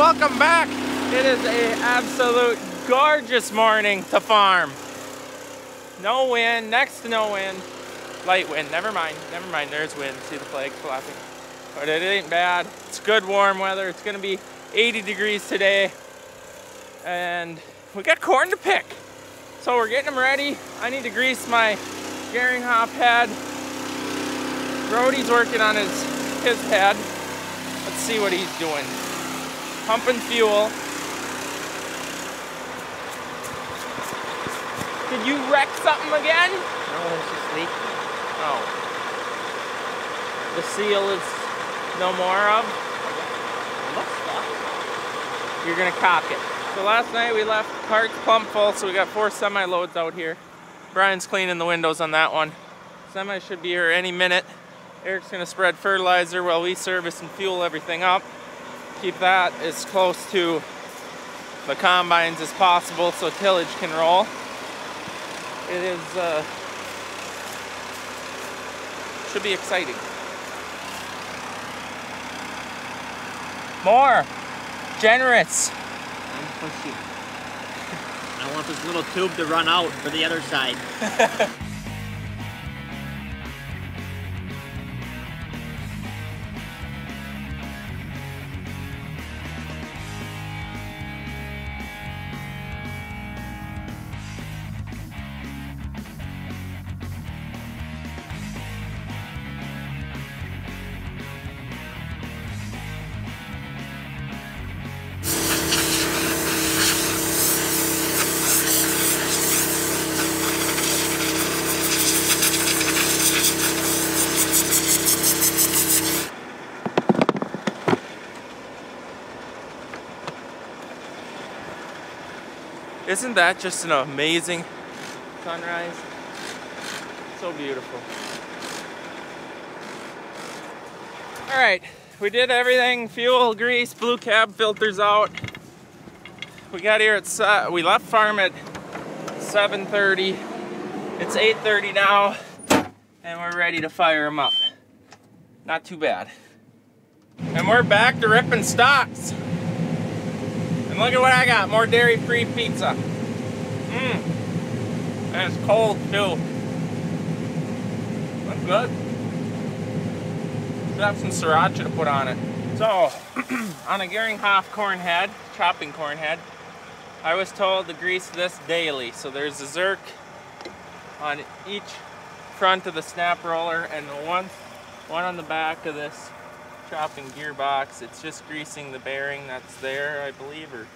welcome back. It is a absolute gorgeous morning to farm. No wind, next to no wind. Light wind, never mind, never mind, there's wind. See the flag flapping. But it ain't bad. It's good warm weather. It's gonna be 80 degrees today. And we got corn to pick. So we're getting them ready. I need to grease my Geringhoff head. Brody's working on his, his head. Let's see what he's doing pumping fuel. Did you wreck something again? No, it's just leaking. Oh. The seal is no more of? You're gonna cock it. So last night we left carts plumb full, so we got four semi loads out here. Brian's cleaning the windows on that one. Semi should be here any minute. Eric's gonna spread fertilizer while we service and fuel everything up keep that as close to the combines as possible so tillage can roll. It is, uh, should be exciting. More. Generous. I'm pushy. I want this little tube to run out for the other side. Isn't that just an amazing sunrise? So beautiful. All right, we did everything. Fuel, grease, blue cab filters out. We got here at, we left farm at 7.30. It's 8.30 now, and we're ready to fire them up. Not too bad. And we're back to ripping stocks. And look at what I got, more dairy-free pizza. Mmm. And it's cold too. That's good. Should have some sriracha to put on it. So, on a Geringhoff corn head, chopping corn head, I was told to grease this daily. So there's a Zerk on each front of the snap roller and one, one on the back of this chopping gearbox. It's just greasing the bearing that's there, I believe, or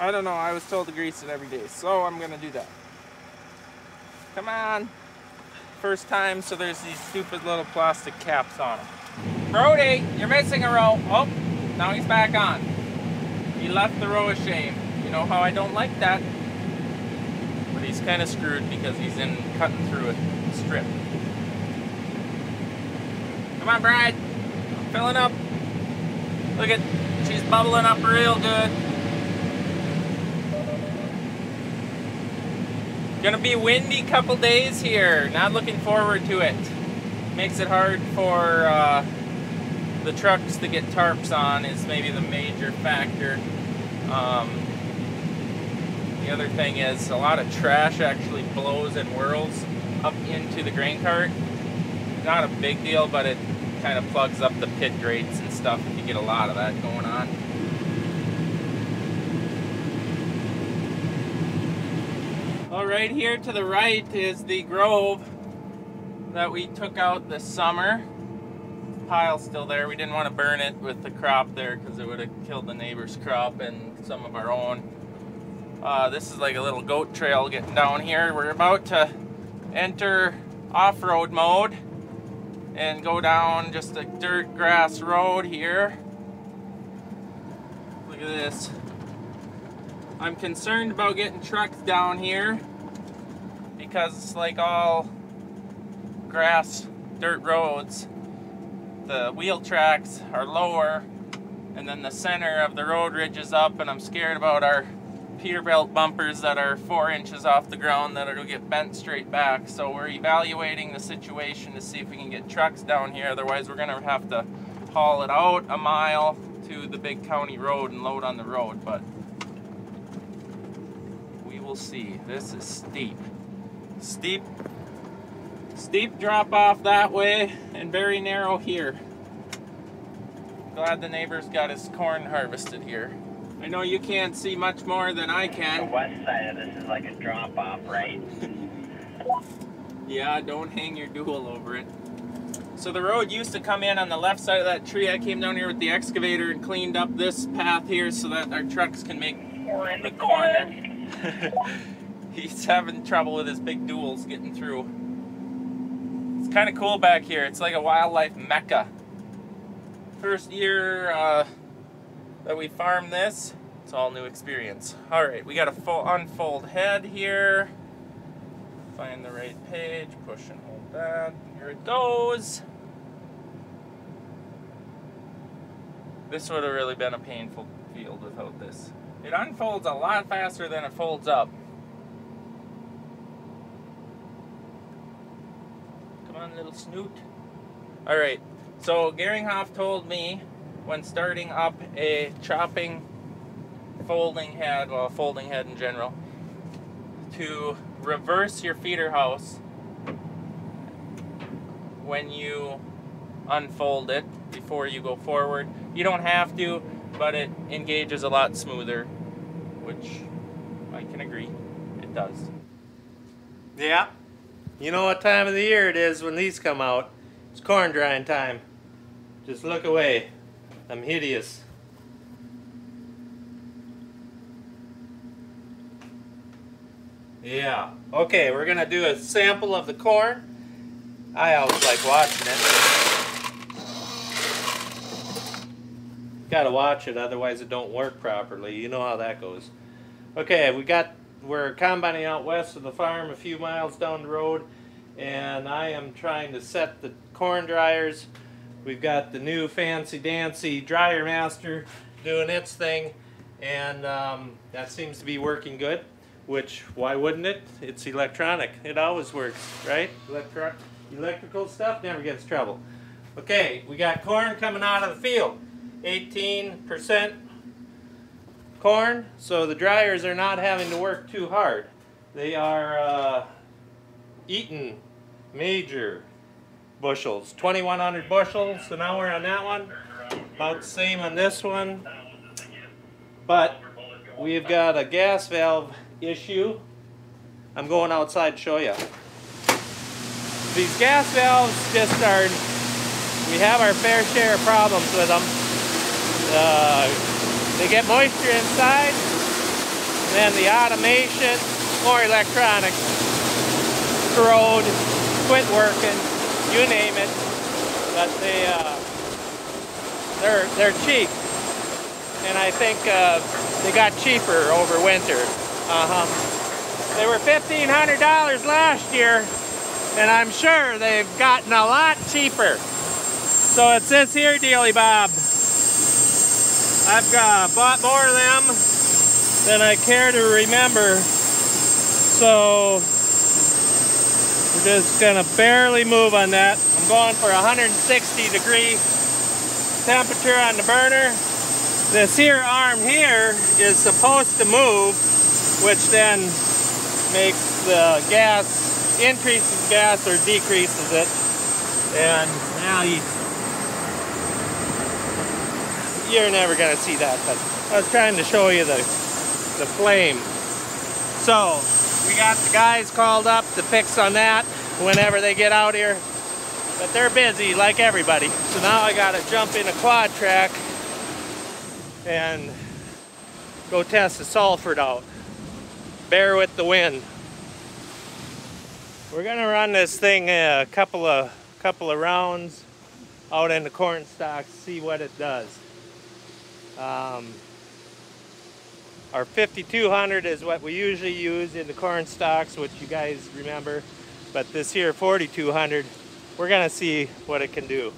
I don't know. I was told to grease it every day, so I'm gonna do that. Come on. First time, so there's these stupid little plastic caps on them. Brody, you're missing a row. Oh, now he's back on. He left the row of shame. You know how I don't like that. But he's kind of screwed because he's in cutting through a strip. Come on, Brad. Filling up. Look at, she's bubbling up real good. Gonna be windy couple days here. Not looking forward to it. Makes it hard for uh, the trucks to get tarps on is maybe the major factor. Um, the other thing is a lot of trash actually blows and whirls up into the grain cart. Not a big deal, but it kind of plugs up the pit grates and stuff if you get a lot of that going on. Well, right here to the right is the grove that we took out this summer. The pile's still there. We didn't want to burn it with the crop there because it would have killed the neighbor's crop and some of our own. Uh, this is like a little goat trail getting down here. We're about to enter off-road mode and go down just a dirt grass road here. Look at this. I'm concerned about getting trucks down here because it's like all grass dirt roads the wheel tracks are lower and then the center of the road ridge is up and I'm scared about our Peterbilt bumpers that are four inches off the ground that will get bent straight back. So we're evaluating the situation to see if we can get trucks down here. Otherwise we're gonna have to haul it out a mile to the big county road and load on the road, but we will see. This is steep. Steep, steep drop off that way and very narrow here. Glad the neighbor's got his corn harvested here. I know you can't see much more than I can. The west side of this is like a drop off, right? Yeah, don't hang your dual over it. So the road used to come in on the left side of that tree. I came down here with the excavator and cleaned up this path here so that our trucks can make the corner. He's having trouble with his big duals getting through. It's kind of cool back here. It's like a wildlife mecca. First year uh, that we farm this, it's all new experience. All right, we got a full unfold head here. Find the right page, push and hold that. Here it goes. This would have really been a painful field without this. It unfolds a lot faster than it folds up. Come on, little snoot. All right. So Geringhoff told me when starting up a chopping folding head, well, folding head in general, to reverse your feeder house when you unfold it before you go forward. You don't have to, but it engages a lot smoother, which I can agree it does. Yeah. You know what time of the year it is when these come out? It's corn drying time. Just look away. I'm hideous. Yeah. Okay, we're gonna do a sample of the corn. I always like watching it. Gotta watch it, otherwise it don't work properly. You know how that goes. Okay, we got we're combining out west of the farm a few miles down the road and I am trying to set the corn dryers. We've got the new fancy dancy dryer master doing its thing and um, that seems to be working good which why wouldn't it? It's electronic. It always works, right? Electro electrical stuff never gets trouble. Okay, we got corn coming out of the field. 18% corn, so the dryers are not having to work too hard. They are uh, eating major bushels, 2,100 bushels, so now we're on that one. About the same on this one. But we've got a gas valve issue. I'm going outside to show you. These gas valves just are, we have our fair share of problems with them. Uh, they get moisture inside, and then the automation, more electronics, corrode, quit working, you name it. But they, uh, they're, they're cheap. And I think uh, they got cheaper over winter. Uh-huh. They were $1,500 last year, and I'm sure they've gotten a lot cheaper. So it's this here dealy bob. I've uh, bought more of them than I care to remember. So we're just gonna barely move on that. I'm going for 160 degree temperature on the burner. This here arm here is supposed to move, which then makes the gas, increases gas or decreases it. And now you, you're never gonna see that, but I was trying to show you the, the flame. So, we got the guys called up to fix on that whenever they get out here. But they're busy like everybody. So now I gotta jump in a quad track and go test the Salford out. Bear with the wind. We're gonna run this thing a couple of couple of rounds out in the corn stalks, see what it does. Um, our 5200 is what we usually use in the corn stalks, which you guys remember. But this here 4200, we're gonna see what it can do.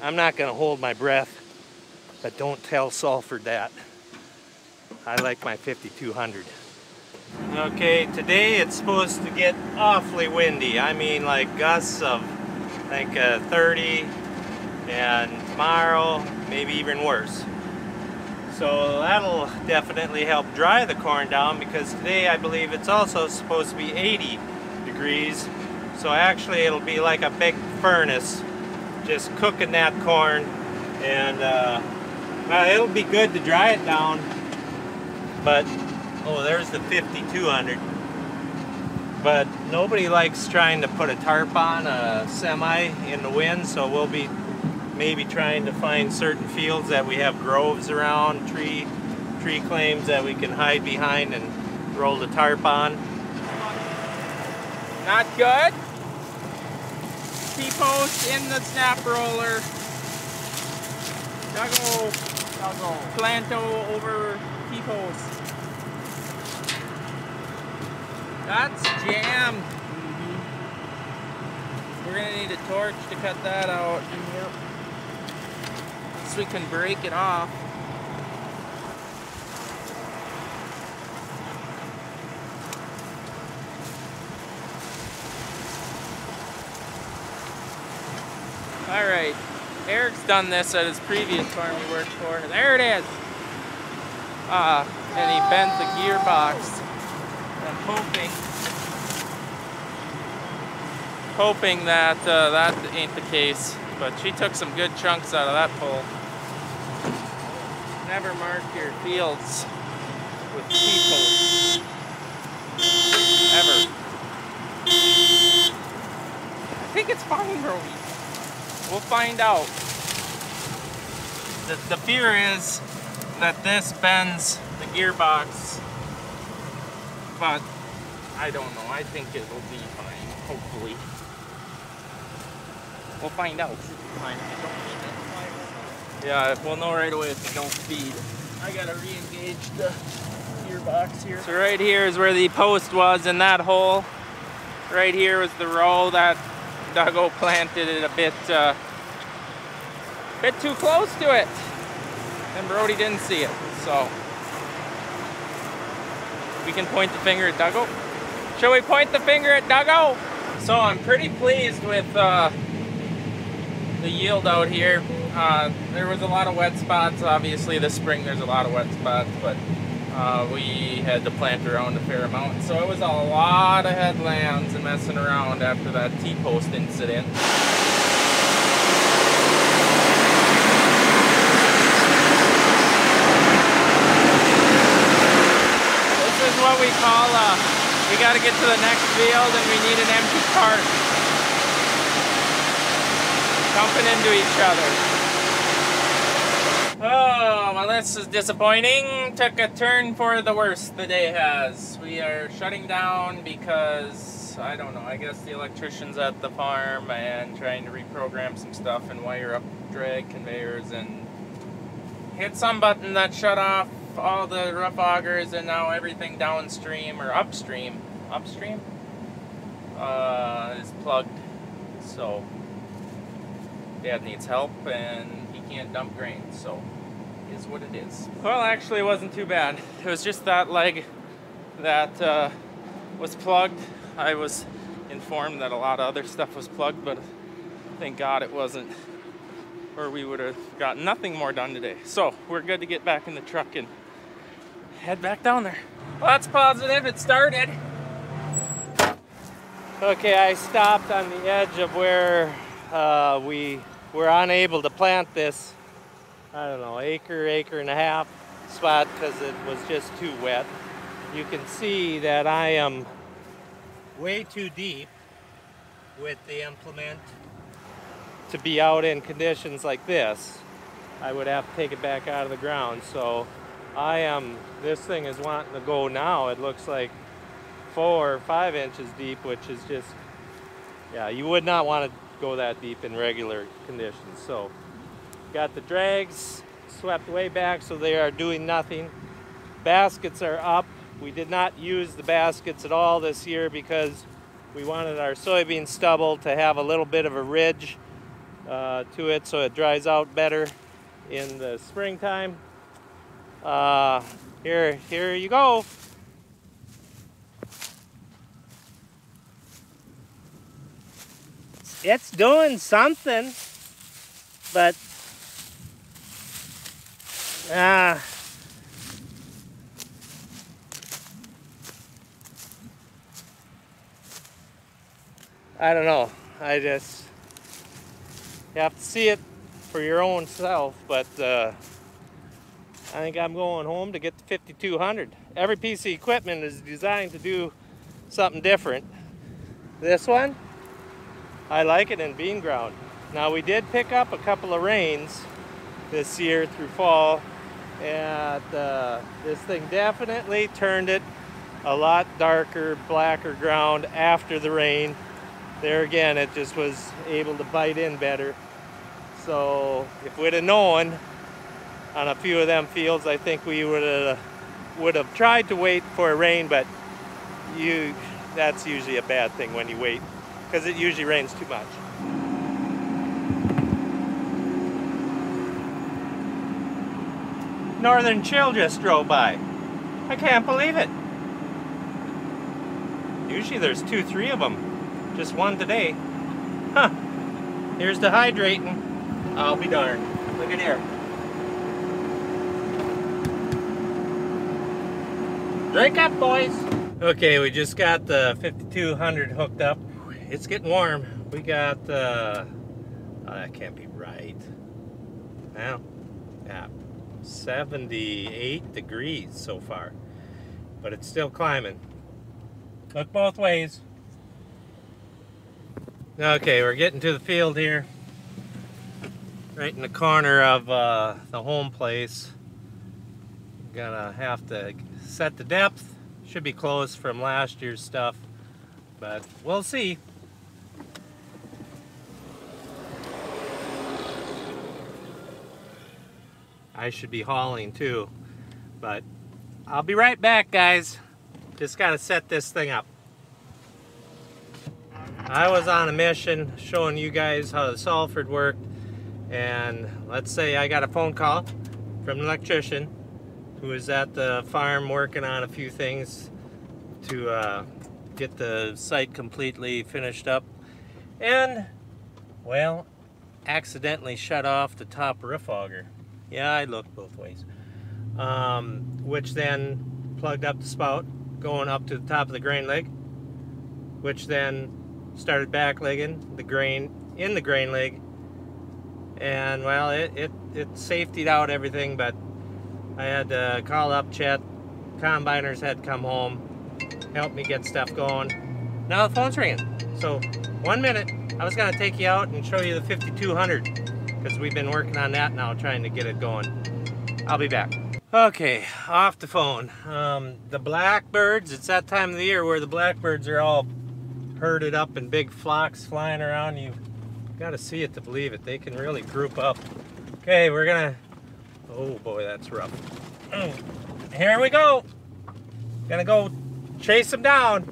I'm not gonna hold my breath, but don't tell Salford that. I like my 5200. Okay, today it's supposed to get awfully windy. I mean like gusts of think uh, 30 and tomorrow maybe even worse. So that'll definitely help dry the corn down because today I believe it's also supposed to be 80 degrees. So actually it'll be like a big furnace just cooking that corn and uh, well, it'll be good to dry it down but Oh, there's the 5200. But nobody likes trying to put a tarp on a semi in the wind, so we'll be maybe trying to find certain fields that we have groves around, tree tree claims that we can hide behind and roll the tarp on. Not good. T-post in the snap roller. Dougo. Dougo. Planto over T-post. That's jammed. Mm -hmm. We're gonna need a torch to cut that out. Yep. So we can break it off. All right, Eric's done this at his previous farm he worked for. There it is. Uh, and he bent the gearbox hoping, hoping that uh, that ain't the case. But she took some good chunks out of that pole. Never mark your fields with people. Ever. I think it's fine, Brody. We'll find out. The, the fear is that this bends the gearbox but I don't know. I think it'll be fine, hopefully. We'll find out. Yeah, we'll know right away if it don't feed. I gotta re-engage the gearbox here. So right here is where the post was in that hole. Right here was the row that Dougo planted it a bit, uh, bit too close to it. And Brody didn't see it, so we can point the finger at Dougo. Shall we point the finger at Dougo? So I'm pretty pleased with uh, the yield out here. Uh, there was a lot of wet spots. Obviously this spring there's a lot of wet spots, but uh, we had to plant around a fair amount. So it was a lot of headlands and messing around after that T-post incident. What we call, uh, we got to get to the next field and we need an empty cart. Dumping into each other. Oh, well this is disappointing. Took a turn for the worse the day has. We are shutting down because, I don't know, I guess the electrician's at the farm and trying to reprogram some stuff and wire up drag conveyors and hit some button that shut off all the rough augers and now everything downstream or upstream, upstream, uh, is plugged. So dad needs help and he can't dump grain. So is what it is. Well, actually it wasn't too bad. It was just that leg that uh, was plugged. I was informed that a lot of other stuff was plugged, but thank God it wasn't or we would have got nothing more done today. So we're good to get back in the truck and head back down there. Well, that's positive. It started. Okay, I stopped on the edge of where uh, we were unable to plant this, I don't know, acre, acre and a half spot because it was just too wet. You can see that I am way too deep with the implement to be out in conditions like this. I would have to take it back out of the ground. So I am, this thing is wanting to go now. It looks like four or five inches deep, which is just, yeah, you would not want to go that deep in regular conditions. So got the drags swept way back so they are doing nothing. Baskets are up. We did not use the baskets at all this year because we wanted our soybean stubble to have a little bit of a ridge uh, to it so it dries out better in the springtime. Uh, here, here you go. It's doing something, but ah. Uh, I don't know. I just you have to see it for your own self, but uh, I think I'm going home to get the 5200. Every piece of equipment is designed to do something different. This one, I like it in bean ground. Now we did pick up a couple of rains this year through fall and uh, this thing definitely turned it a lot darker, blacker ground after the rain. There again, it just was able to bite in better. So if we'd have known on a few of them fields, I think we would have would have tried to wait for rain, but you that's usually a bad thing when you wait because it usually rains too much. Northern Chill just drove by. I can't believe it. Usually there's two, three of them. Just one today. Huh. Here's the hydrating. I'll be darned. Look at here. Drink up, boys. Okay, we just got the 5200 hooked up. It's getting warm. We got, uh, oh, that can't be right. Now, yeah, 78 degrees so far. But it's still climbing. Look both ways. Okay, we're getting to the field here right in the corner of uh, the home place. Gonna have to set the depth. Should be close from last year's stuff, but we'll see. I should be hauling too, but I'll be right back guys. Just gotta set this thing up. I was on a mission showing you guys how the Salford worked and let's say I got a phone call from an electrician is at the farm working on a few things to uh, get the site completely finished up. And well accidentally shut off the top roof auger. Yeah I looked both ways. Um, which then plugged up the spout going up to the top of the grain leg which then started back legging the grain in the grain leg. And well it, it, it safetied out everything but I had to call up Chet. Combiners had come home help me get stuff going. Now the phone's ringing. So one minute I was gonna take you out and show you the 5200 because we've been working on that now trying to get it going. I'll be back. Okay off the phone. Um, the blackbirds it's that time of the year where the blackbirds are all herded up in big flocks flying around. You Gotta see it to believe it. They can really group up. Okay, we're gonna, oh boy, that's rough. Here we go. Gonna go chase them down.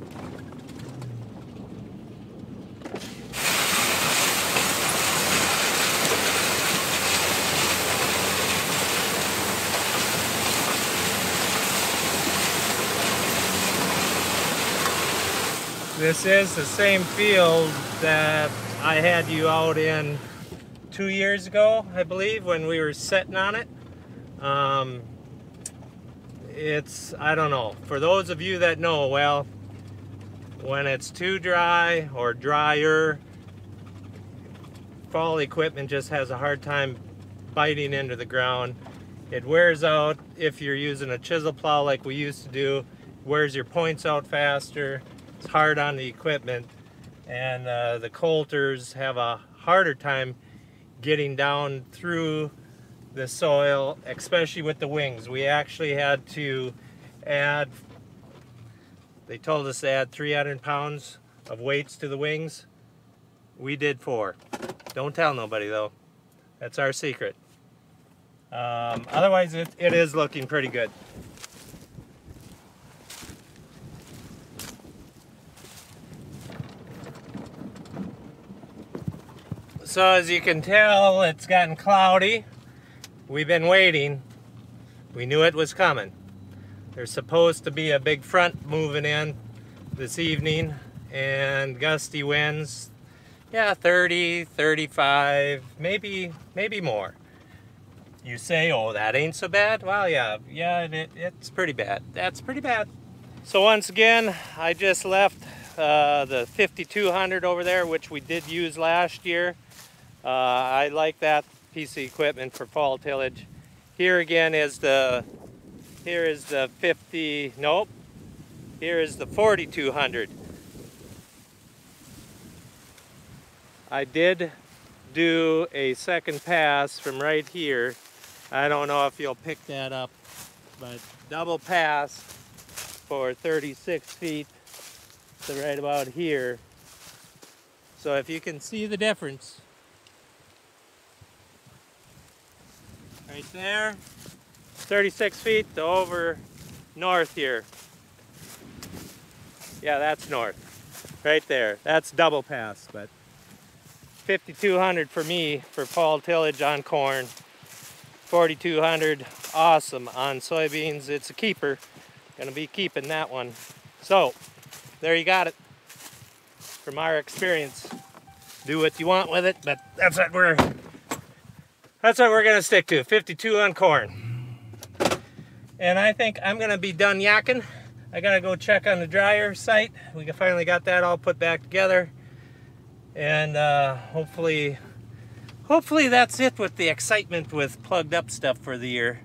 This is the same field that I had you out in two years ago, I believe, when we were sitting on it. Um, it's, I don't know, for those of you that know, well, when it's too dry or drier, fall equipment just has a hard time biting into the ground. It wears out if you're using a chisel plow like we used to do, wears your points out faster, it's hard on the equipment. And uh, the coulters have a harder time getting down through the soil, especially with the wings. We actually had to add, they told us to add 300 pounds of weights to the wings. We did four. Don't tell nobody though. That's our secret. Um, otherwise, it, it is looking pretty good. So as you can tell, it's gotten cloudy. We've been waiting. We knew it was coming. There's supposed to be a big front moving in this evening and gusty winds. Yeah, 30, 35, maybe maybe more. You say, "Oh, that ain't so bad." Well, yeah, yeah, it, it's pretty bad. That's pretty bad. So once again, I just left uh, the 5200 over there, which we did use last year. Uh, I like that piece of equipment for fall tillage. Here again is the here is the 50. Nope. Here is the 4200. I did do a second pass from right here. I don't know if you'll pick that up, but double pass for 36 feet to right about here. So if you can see the difference, right there, 36 feet to over north here. Yeah, that's north, right there. That's double pass, but 5200 for me for fall tillage on corn. 4200 awesome on soybeans. It's a keeper. Gonna be keeping that one. So there you got it. From our experience. Do what you want with it but that's what we're that's what we're gonna stick to 52 on corn. And I think I'm gonna be done yakking. I gotta go check on the dryer site. We finally got that all put back together. And uh, hopefully hopefully that's it with the excitement with plugged up stuff for the year.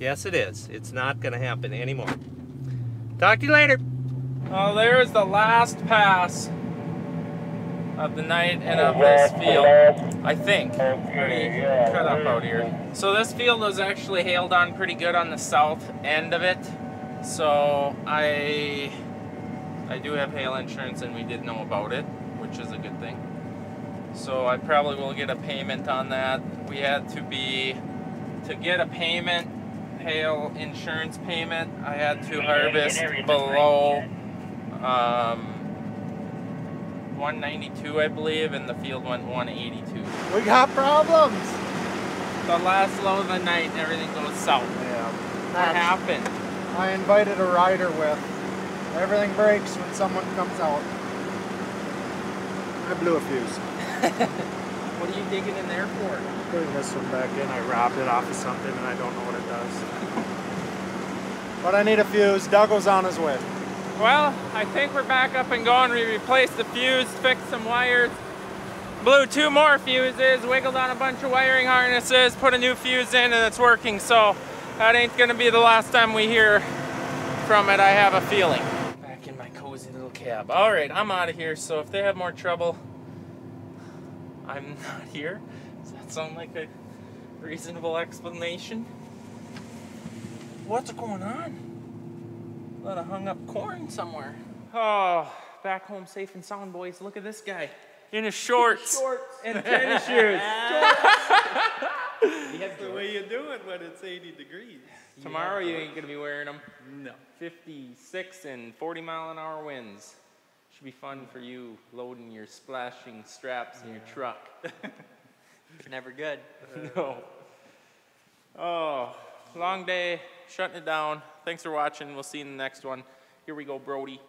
Yes it is. It's not gonna happen anymore. Talk to you later. Oh, there's the last pass of the night and of this field. I think. Pretty cut up out here. So this field was actually hailed on pretty good on the south end of it. So I I do have hail insurance and we did know about it, which is a good thing. So I probably will get a payment on that. We had to be to get a payment, hail insurance payment, I had to harvest below um, 192, I believe, and the field went 182. We got problems. The last low of the night, and everything goes south. Yeah. What happened? I invited a rider with. Everything breaks when someone comes out. I blew a fuse. What are you digging in there for? Putting this one back in, I robbed it off of something and I don't know what it does. But I need a fuse. Doug was on his way. Well, I think we're back up and going. We replaced the fuse, fixed some wires, blew two more fuses, wiggled on a bunch of wiring harnesses, put a new fuse in, and it's working. So that ain't gonna be the last time we hear from it, I have a feeling. Back in my cozy little cab. All right, I'm out of here. So if they have more trouble, I'm not here. Does that sound like a reasonable explanation? What's going on? A lot of hung up corn somewhere. Oh, back home safe and sound, boys. Look at this guy in his shorts, shorts. and tennis shoes. That's the way you do it when it's 80 degrees. Tomorrow you ain't gonna be wearing them. No. 56 and 40 mile an hour winds. Should be fun for you loading your splashing straps in your truck. Never good. no. Oh, long day, shutting it down. Thanks for watching. We'll see you in the next one. Here we go, Brody.